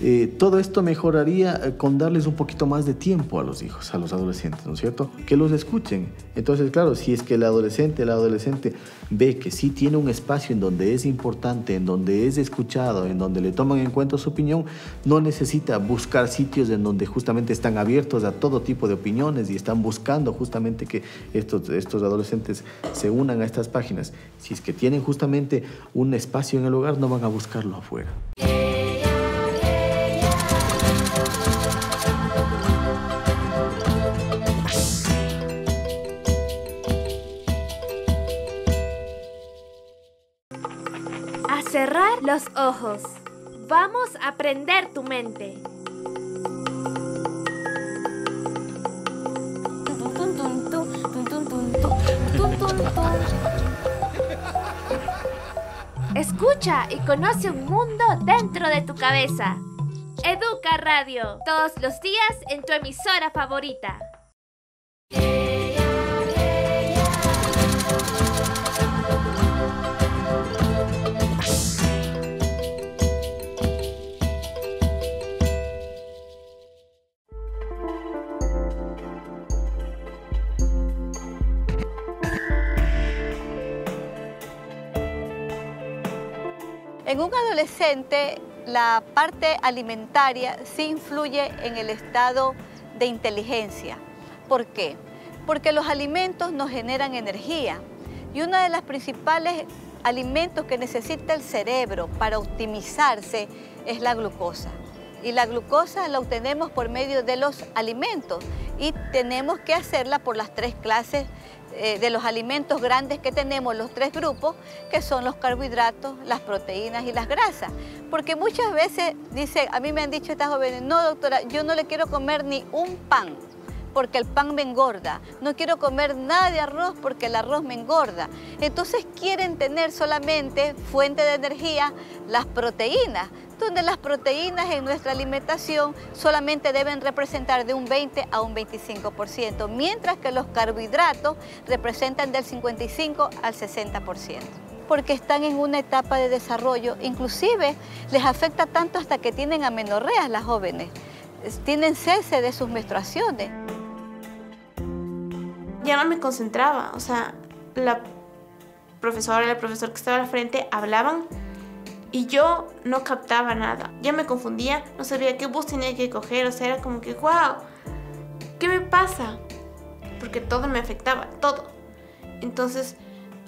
Eh, todo esto mejoraría eh, con darles un poquito más de tiempo a los hijos, a los adolescentes, ¿no es cierto? Que los escuchen. Entonces, claro, si es que el adolescente, el adolescente ve que sí tiene un espacio en donde es importante, en donde es escuchado, en donde le toman en cuenta su opinión, no necesita buscar sitios en donde justamente están abiertos a todo tipo de opiniones y están buscando justamente que estos, estos adolescentes se unan a estas páginas. Si es que tienen justamente un espacio en el hogar, no van a buscarlo afuera. cerrar los ojos. Vamos a aprender tu mente. Escucha y conoce un mundo dentro de tu cabeza. Educa Radio, todos los días en tu emisora favorita. En un adolescente, la parte alimentaria sí influye en el estado de inteligencia. ¿Por qué? Porque los alimentos nos generan energía y uno de los principales alimentos que necesita el cerebro para optimizarse es la glucosa. Y la glucosa la obtenemos por medio de los alimentos y tenemos que hacerla por las tres clases eh, de los alimentos grandes que tenemos, los tres grupos, que son los carbohidratos, las proteínas y las grasas. Porque muchas veces, dice, a mí me han dicho estas jóvenes, no doctora, yo no le quiero comer ni un pan, porque el pan me engorda. No quiero comer nada de arroz porque el arroz me engorda. Entonces quieren tener solamente fuente de energía las proteínas, donde las proteínas en nuestra alimentación solamente deben representar de un 20 a un 25%, mientras que los carbohidratos representan del 55 al 60% porque están en una etapa de desarrollo, inclusive les afecta tanto hasta que tienen amenorreas las jóvenes, tienen cese de sus menstruaciones. Ya no me concentraba, o sea, la profesora y el profesor que estaba al frente hablaban y yo no captaba nada. Ya me confundía, no sabía qué bus tenía que coger, o sea, era como que, wow, ¿qué me pasa? Porque todo me afectaba, todo. Entonces,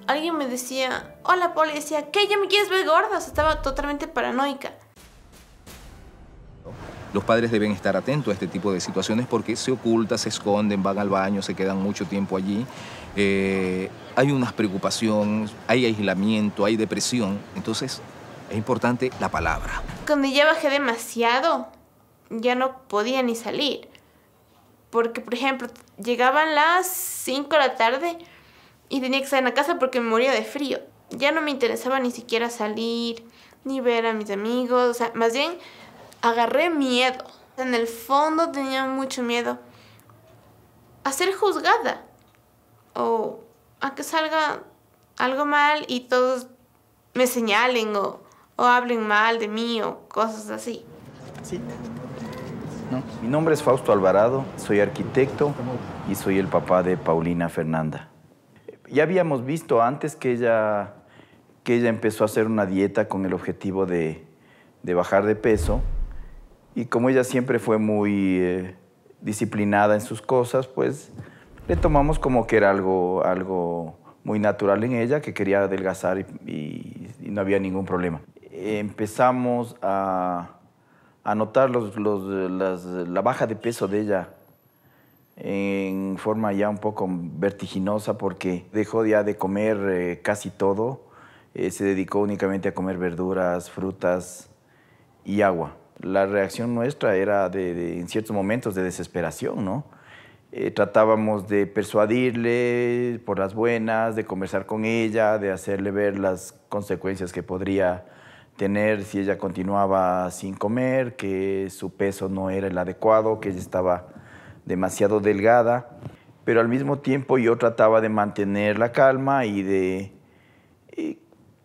alguien me decía, hola Poli, decía, ¿qué? ¿Ya me quieres ver gorda? O sea, estaba totalmente paranoica. Los padres deben estar atentos a este tipo de situaciones porque se ocultan, se esconden, van al baño, se quedan mucho tiempo allí. Eh, hay unas preocupaciones, hay aislamiento, hay depresión. Entonces, es importante la palabra. Cuando ya bajé demasiado, ya no podía ni salir. Porque, por ejemplo, llegaban las 5 de la tarde y tenía que estar en la casa porque me moría de frío. Ya no me interesaba ni siquiera salir, ni ver a mis amigos. O sea, más bien agarré miedo. En el fondo tenía mucho miedo a ser juzgada o a que salga algo mal y todos me señalen o, o hablen mal de mí o cosas así. Sí. Mi nombre es Fausto Alvarado, soy arquitecto y soy el papá de Paulina Fernanda. Ya habíamos visto antes que ella, que ella empezó a hacer una dieta con el objetivo de, de bajar de peso y como ella siempre fue muy eh, disciplinada en sus cosas, pues le tomamos como que era algo, algo muy natural en ella, que quería adelgazar y, y- y no había ningún problema. Empezamos a, a notar los, los- las- la baja de peso de ella en forma ya un poco vertiginosa porque dejó ya de comer eh, casi todo, eh, se dedicó únicamente a comer verduras, frutas y agua. La reacción nuestra era de, en ciertos momentos de desesperación, ¿no? Eh, tratábamos de persuadirle por las buenas, de conversar con ella, de hacerle ver las consecuencias que podría tener si ella continuaba sin comer, que su peso no era el adecuado, que ella estaba demasiado delgada, pero al mismo tiempo yo trataba de mantener la calma y de y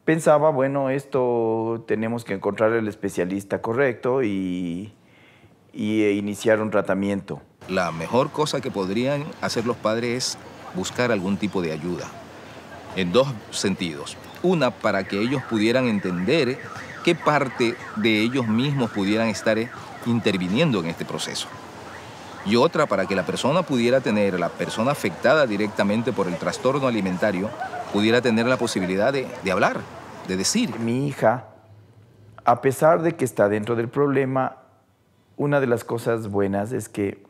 pensaba, bueno, esto tenemos que encontrar el especialista correcto y, y eh, iniciar un tratamiento. La mejor cosa que podrían hacer los padres es buscar algún tipo de ayuda, en dos sentidos. Una, para que ellos pudieran entender qué parte de ellos mismos pudieran estar eh, interviniendo en este proceso. Y otra, para que la persona pudiera tener, la persona afectada directamente por el trastorno alimentario, pudiera tener la posibilidad de, de hablar, de decir. Mi hija, a pesar de que está dentro del problema, una de las cosas buenas es que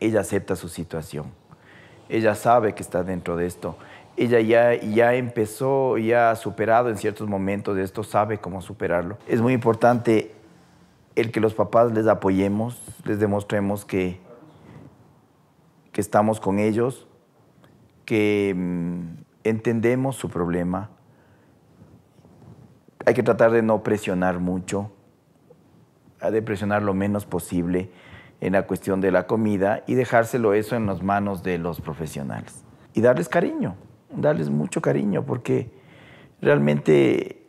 ella acepta su situación. Ella sabe que está dentro de esto. ella ya, ya empezó, ya ha superado en ciertos momentos de esto, sabe cómo superarlo. Es muy importante el que los papás les apoyemos, les demostremos que, que estamos con ellos, que mm, entendemos su problema. Hay que tratar de no presionar mucho, de presionar lo menos posible en la cuestión de la comida y dejárselo eso en las manos de los profesionales. Y darles cariño, darles mucho cariño, porque realmente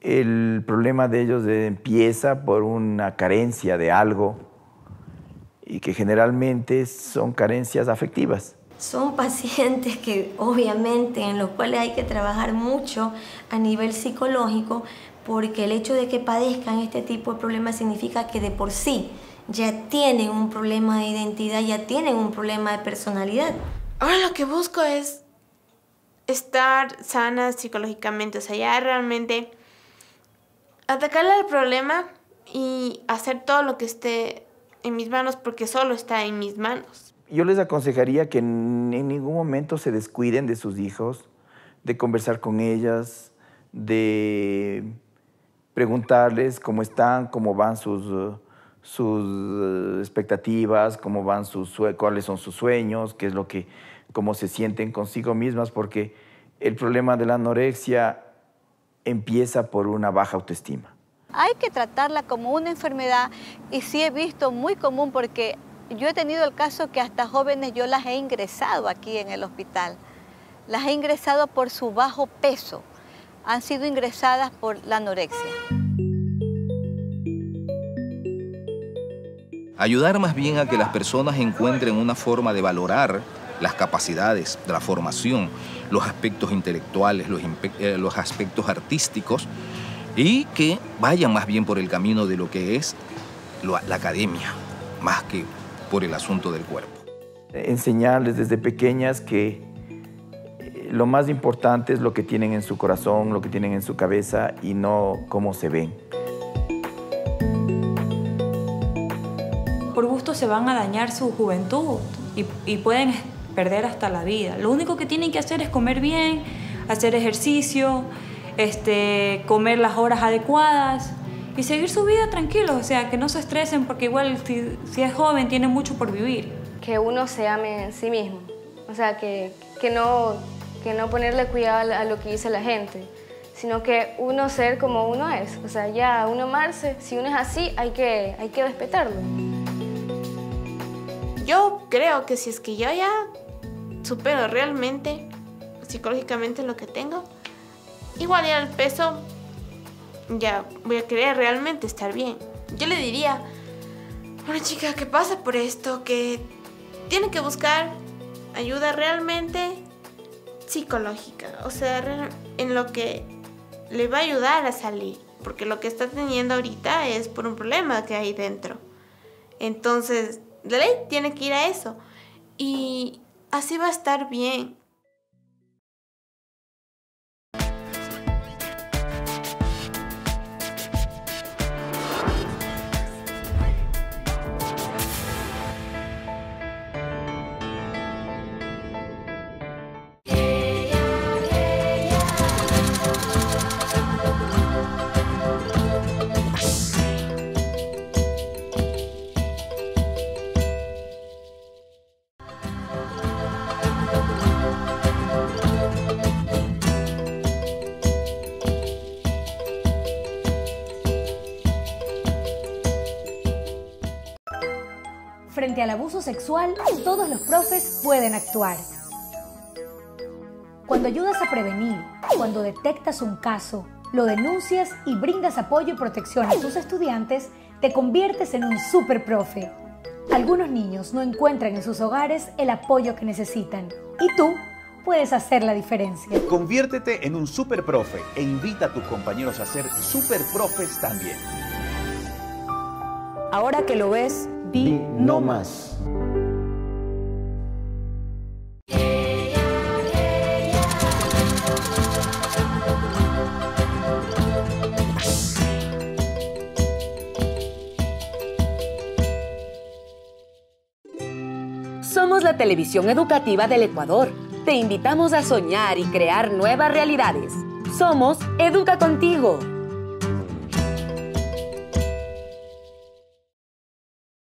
el problema de ellos empieza por una carencia de algo y que generalmente son carencias afectivas. Son pacientes que obviamente en los cuales hay que trabajar mucho a nivel psicológico porque el hecho de que padezcan este tipo de problemas significa que de por sí ya tienen un problema de identidad, ya tienen un problema de personalidad. Ahora lo que busco es estar sana psicológicamente, o sea, ya realmente atacarle al problema y hacer todo lo que esté en mis manos porque solo está en mis manos. Yo les aconsejaría que en ningún momento se descuiden de sus hijos, de conversar con ellas, de preguntarles cómo están, cómo van sus, sus expectativas, cómo van sus, cuáles son sus sueños, qué es lo que, cómo se sienten consigo mismas, porque el problema de la anorexia empieza por una baja autoestima. Hay que tratarla como una enfermedad y sí he visto muy común porque yo he tenido el caso que hasta jóvenes yo las he ingresado aquí en el hospital. Las he ingresado por su bajo peso. Han sido ingresadas por la anorexia. Ayudar más bien a que las personas encuentren una forma de valorar las capacidades, de la formación, los aspectos intelectuales, los, eh, los aspectos artísticos y que vayan más bien por el camino de lo que es la academia, más que por el asunto del cuerpo. Enseñarles desde pequeñas que eh, lo más importante es lo que tienen en su corazón, lo que tienen en su cabeza y no cómo se ven. Por gusto se van a dañar su juventud y, y pueden perder hasta la vida. Lo único que tienen que hacer es comer bien, hacer ejercicio, este, comer las horas adecuadas y seguir su vida tranquilos, o sea, que no se estresen porque igual si, es joven tiene mucho por vivir. Que uno se ame en sí mismo, o sea, que, que, no, que no ponerle cuidado a lo que dice la gente, sino que uno ser como uno es, o sea, ya uno amarse, si uno es así hay que, hay que respetarlo. Yo creo que si es que yo ya supero realmente psicológicamente lo que tengo, igual ya el peso ya voy a querer realmente estar bien. Yo le diría, una chica que pasa por esto, que tiene que buscar ayuda realmente psicológica, o sea, en lo que le va a ayudar a salir, porque lo que está teniendo ahorita es por un problema que hay dentro. Entonces, de ley tiene que ir a eso. Y Así va a estar bien. Frente al abuso sexual, todos los profes pueden actuar. Cuando ayudas a prevenir, cuando detectas un caso, lo denuncias y brindas apoyo y protección a tus estudiantes, te conviertes en un super profe. Algunos niños no encuentran en sus hogares el apoyo que necesitan y tú puedes hacer la diferencia. Conviértete en un super profe e invita a tus compañeros a ser super profes también. Ahora que lo ves, no más. Somos la televisión educativa del Ecuador. Te invitamos a soñar y crear nuevas realidades. Somos Educa Contigo.